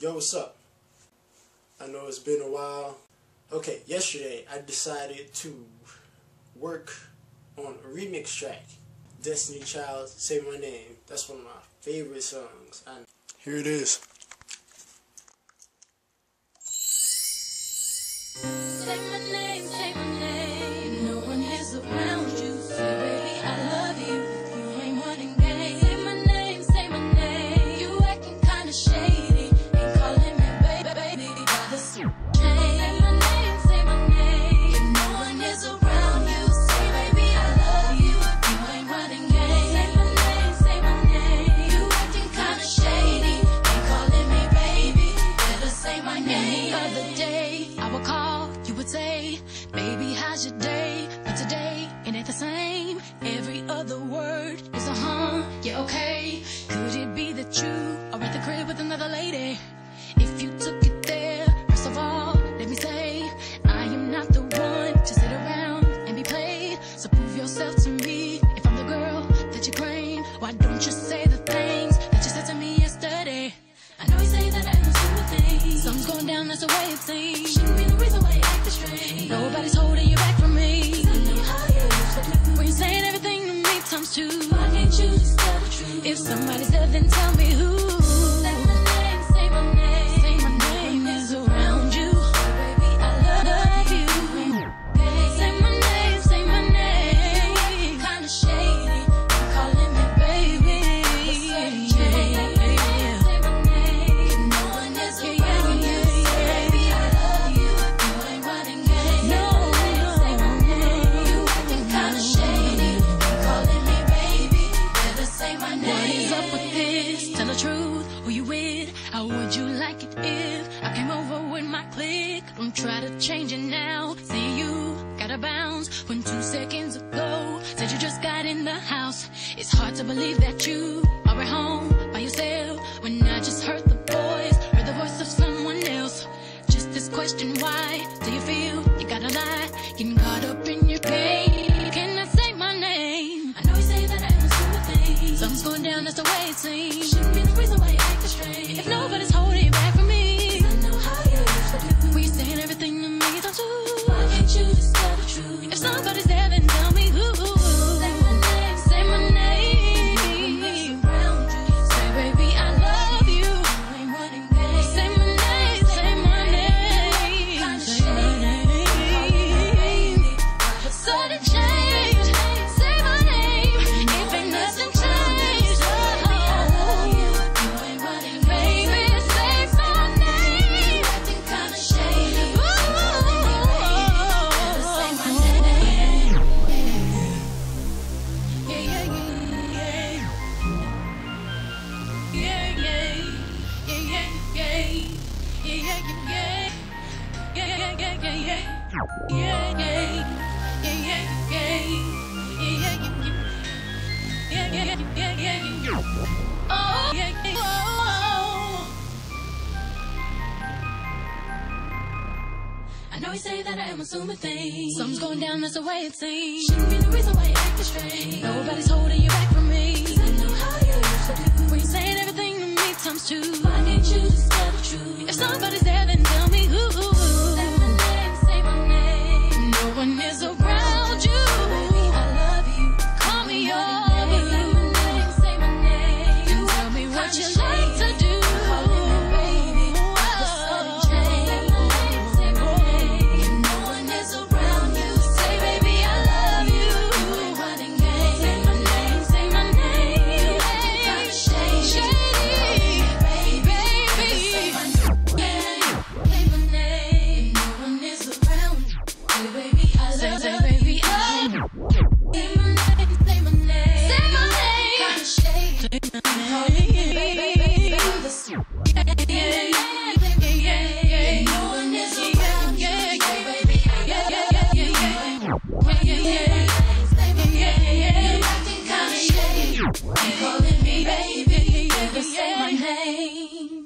Yo, what's up? I know it's been a while. Okay, yesterday I decided to work on a remix track. Destiny Child, Say My Name. That's one of my favorite songs. And here it is. Say my name, say my name. No one is around other word is a huh, yeah, okay. Could it be that you are at the crib with another lady? If you took it there, first of all, let me say, I am not the one to sit around and be played. So prove yourself to me. If I'm the girl that you claim, why don't you say the things that you said to me yesterday? I know you say that I am sympathy. Something's going down, that's the way it seems. Shouldn't be the reason why you act strange. Nobody's holding you to me. Why can't tell the truth? If somebody's there, then tell me who. What is up with this? Tell the truth. Who you with? How would you like it if I came over with my clique? Don't try to change it now. See you gotta bounce when two seconds ago said you just got in the house. It's hard to believe that you are at home by yourself when just a waiting. She be the reason why you act strange. If nobody I know you say that I am assuming things. Something's going down, that's the way it seems. Shouldn't be the reason why you act strange. Nobody's holding you back from me. I know how you used to do. When you're saying everything to me times two. Why can't you just Calling me baby, never say my name.